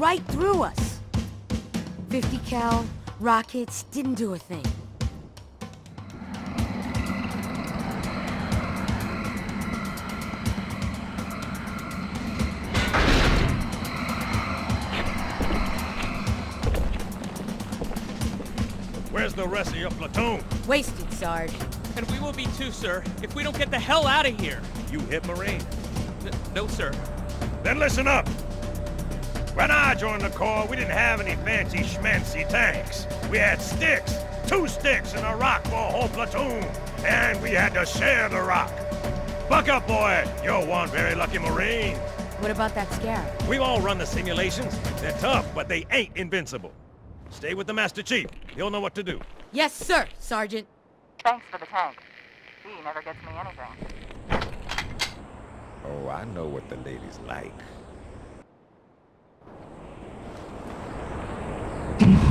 right through us. 50 cal, rockets, didn't do a thing. Where's the rest of your platoon? Wasted, Sarge. And we will be too, sir, if we don't get the hell out of here. You hit Marine. N no, sir. Then listen up. When I joined the Corps, we didn't have any fancy schmancy tanks. We had sticks. Two sticks and a rock for a whole platoon. And we had to share the rock. Buck up, boy. You're one very lucky Marine. What about that scarab? We've all run the simulations. They're tough, but they ain't invincible. Stay with the Master Chief. He'll know what to do. Yes, sir, Sergeant. Thanks for the tank. He never gets me anything. Oh, I know what the ladies like. Hey,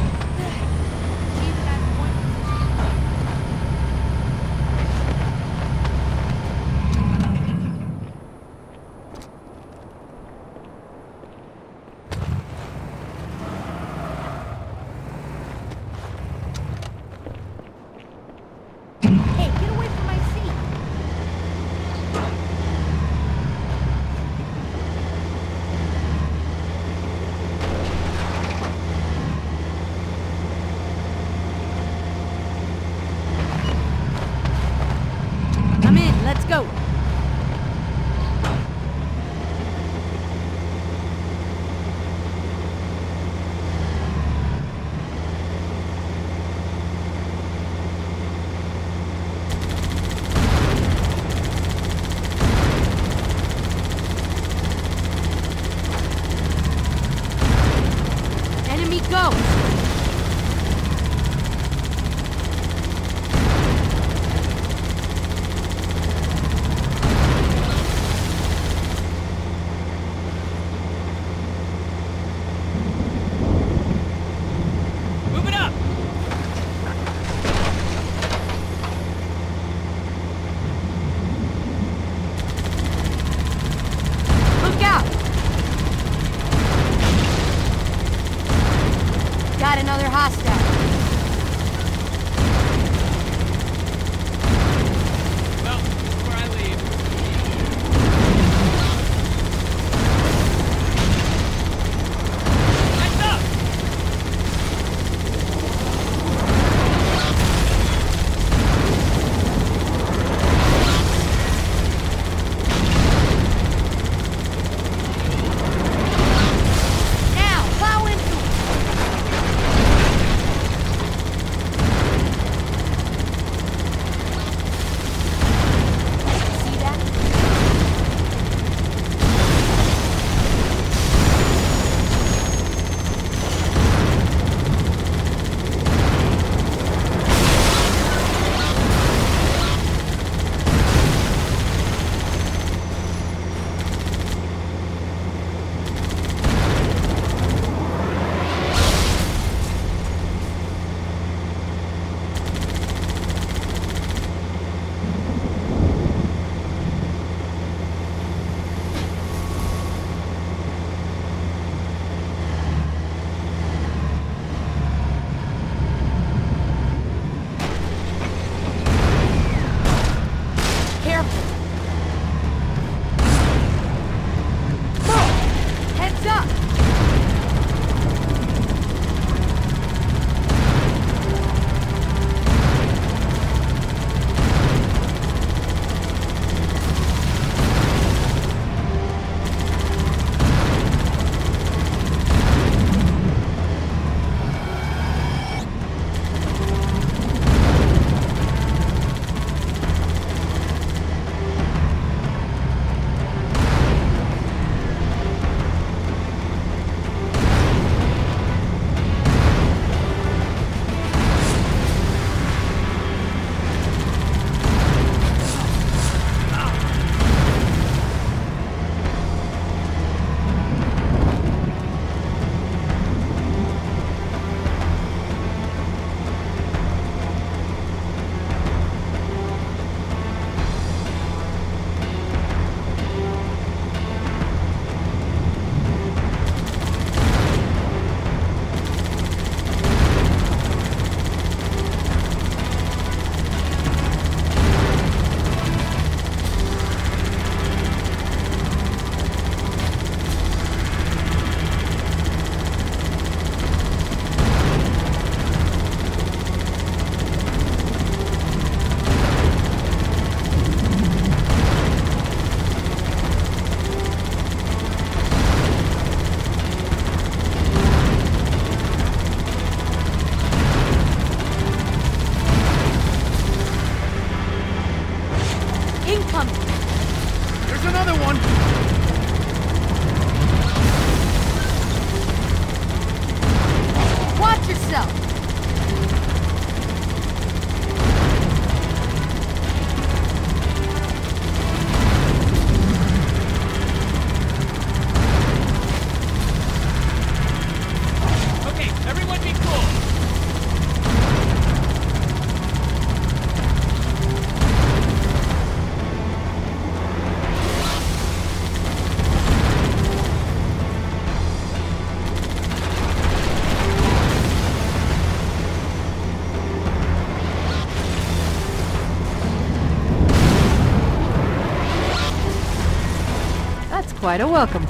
quite a welcome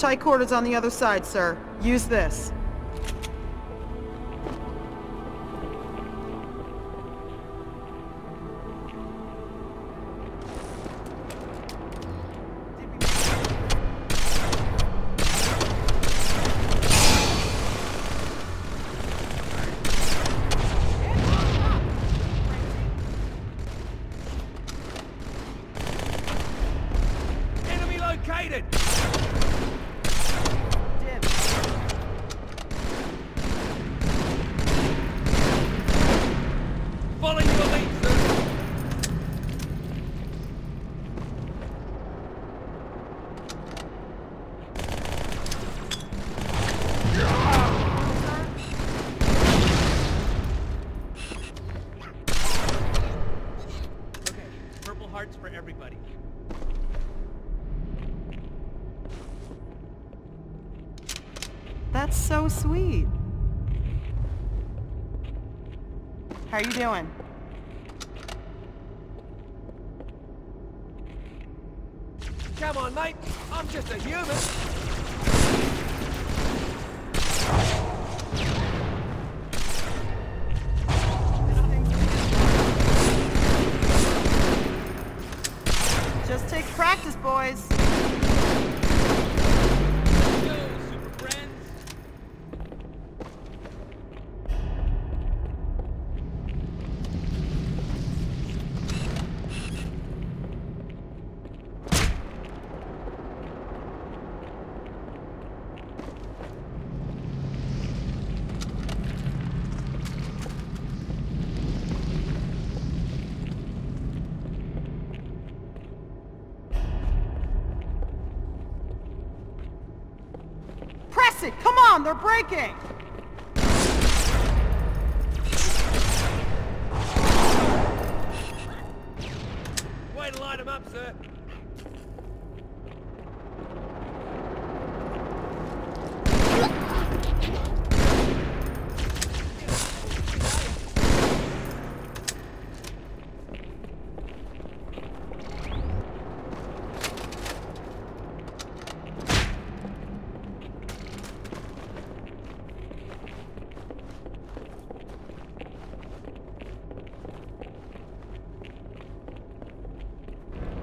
tie cord is on the other side, sir. Use this. falling How are you doing? Come on, mate. I'm just a human. They're breaking!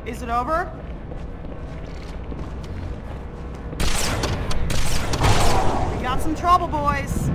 Is it over? We got some trouble, boys.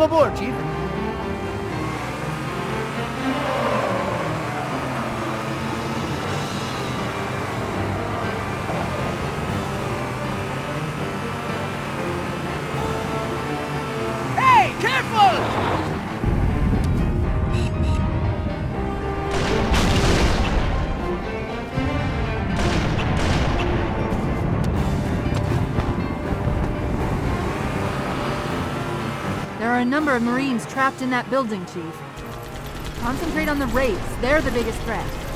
Welcome aboard, Chief. Number of Marines trapped in that building, Chief. Concentrate on the Wraiths. They're the biggest threat.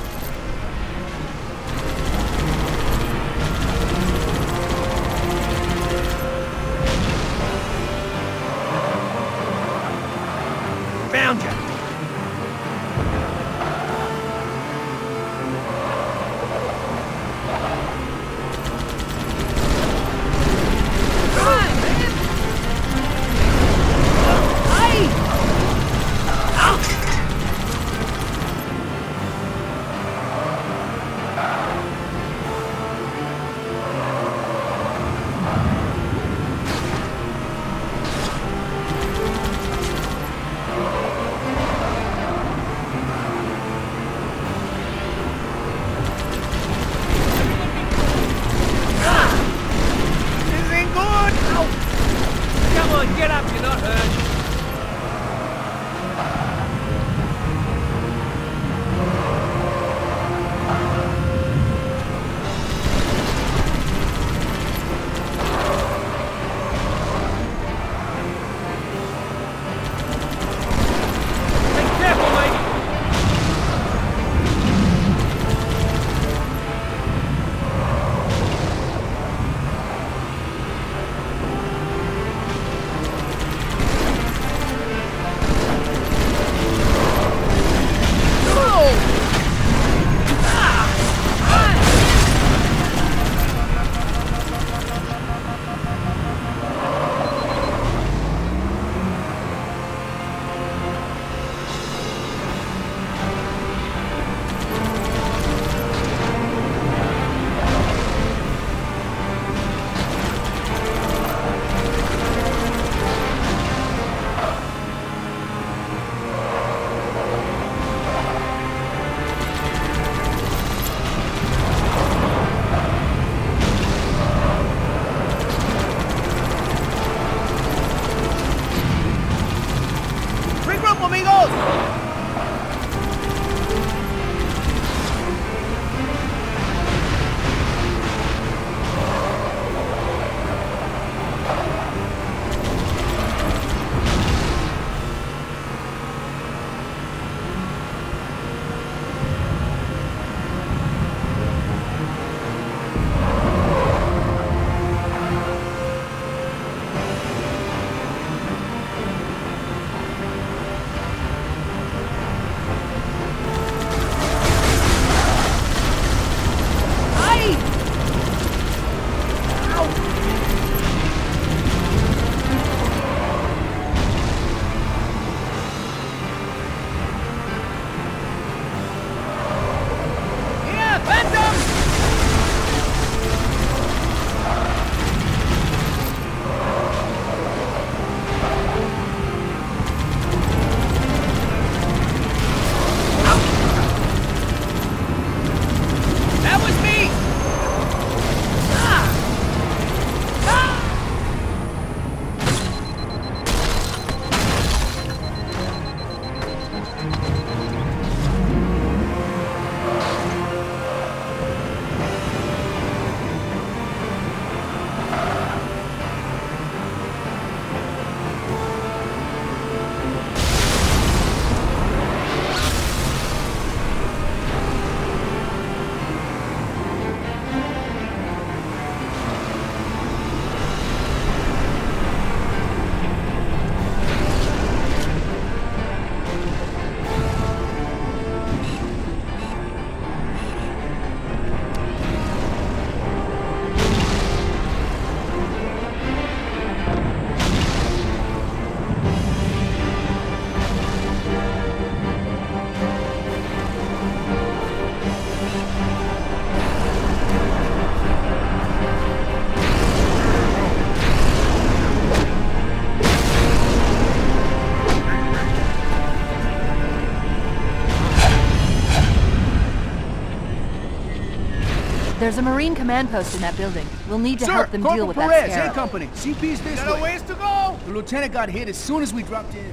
There's a Marine command post in that building. We'll need to Sir, help them Corporal deal with that Perez, scarab. A Company. CP's this Got a way. ways to go! The lieutenant got hit as soon as we dropped in.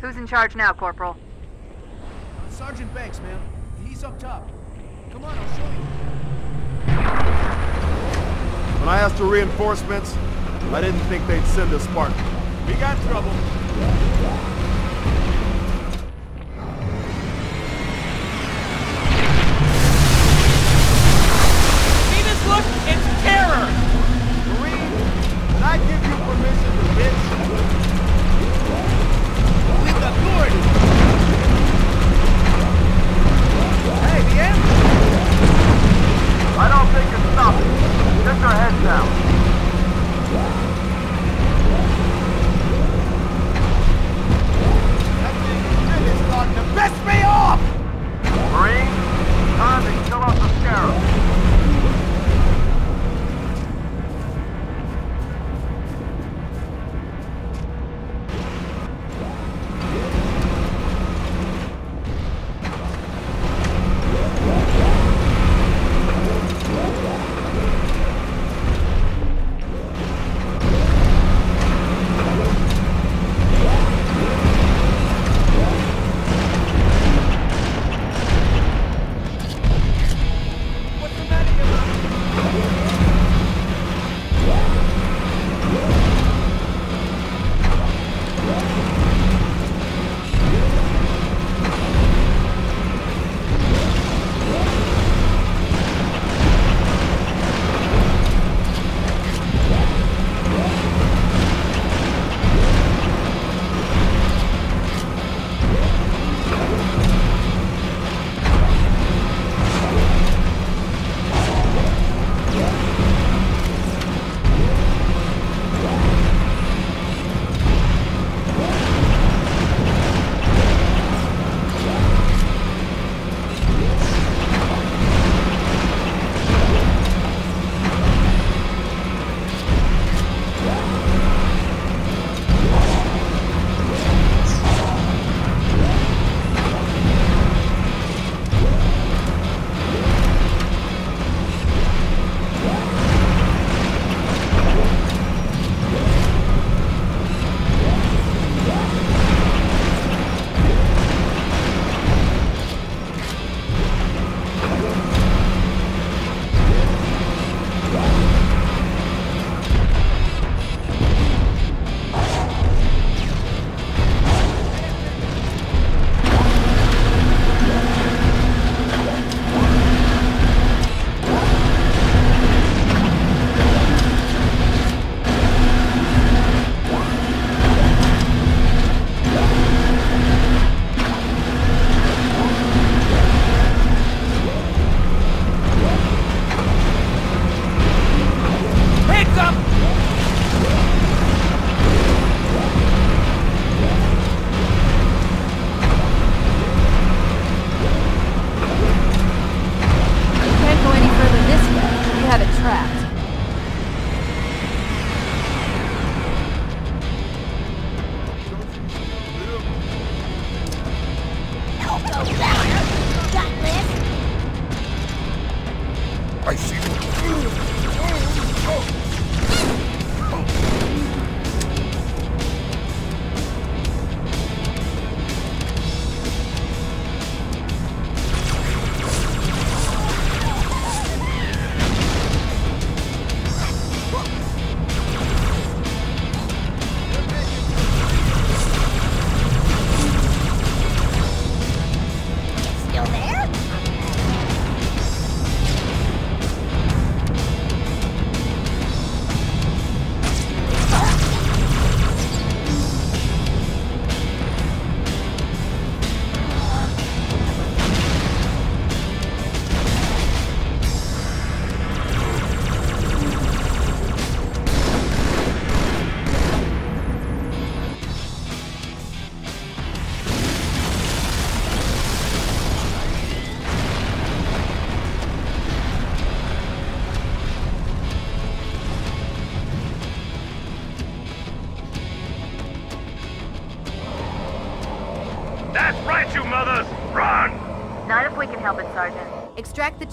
Who's in charge now, Corporal? Sergeant Banks, ma'am. He's up top. Come on, I'll show you. When I asked for reinforcements, I didn't think they'd send a Spartan. We got trouble.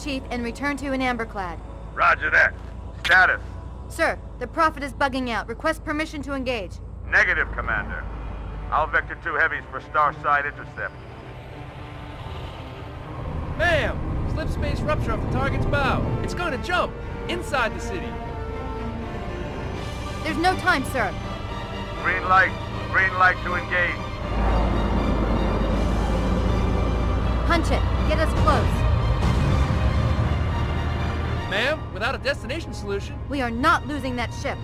Chief and return to In Amber Clad. Roger that. Status. Sir, the Prophet is bugging out. Request permission to engage. Negative, Commander. I'll vector two heavies for Starside intercept. Ma'am! Slip space rupture off the target's bow. It's going to jump. Inside the city. There's no time, sir. Green light. Green light to engage. Punch it. Get us close. Ma'am, without a destination solution, We are not losing that ship.